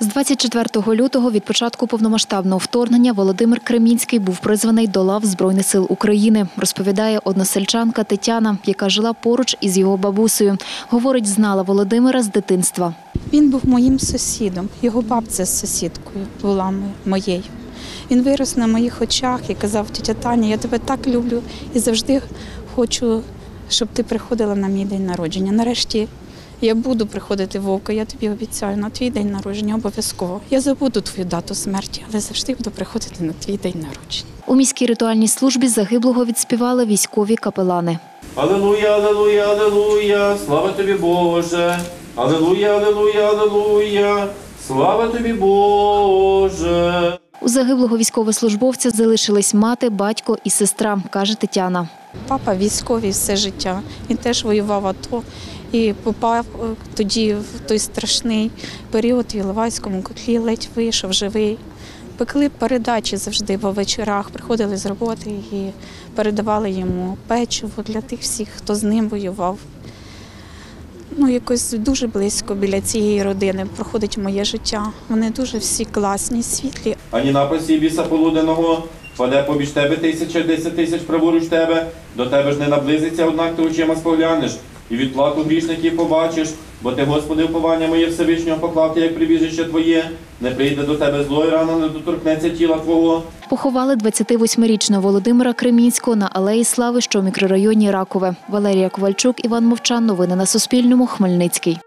З 24 лютого від початку повномасштабного вторгнення Володимир Кремінський був призваний до лав Збройних сил України, розповідає односельчанка Тетяна, яка жила поруч із його бабусею. Говорить, знала Володимира з дитинства. Він був моїм сусідом, його бабця з сусідкою була моєю. Він вирос на моїх очах і казав, тітя Таня, я тебе так люблю і завжди хочу, щоб ти приходила на мій день народження. Нарешті я буду приходити в око, я тобі обіцяю, на твій день народження обов'язково. Я забуду твою дату смерті, але завжди буду приходити на твій день народження. У міській ритуальній службі загиблого відспівали військові капелани. Алелуя, алелуя, алелуя, слава тобі Боже. Алелуя, алелуя, алелуя, слава тобі Боже. У загиблого військовослужбовця залишились мати, батько і сестра, каже Тетяна. Папа військовий все життя. Він теж воював АТО і попав е, тоді в той страшний період в Іловайському котлі, ледь вийшов живий. Пекли передачі завжди по вечорах, приходили з роботи і передавали йому печиво для тих всіх, хто з ним воював. Ну, якось дуже близько біля цієї родини проходить моє життя. Вони дуже всі класні, світлі, Ані напасі біса полуденого, паде побіж тебе тисяча, десять тисяч праворуч тебе, до тебе ж не наблизиться, однак ти очима споглянеш, і відплату грішників побачиш, бо ти, Господи, уповання моє Всевишнього поклав ти, як прибіжище твоє, не прийде до тебе зло і рана не доторкнеться тіла твого. Поховали 28-річного Володимира Кремінського на Алеї Слави, що в мікрорайоні Ракове. Валерія Ковальчук, Іван Мовчан. Новини на Суспільному. Хмельницький.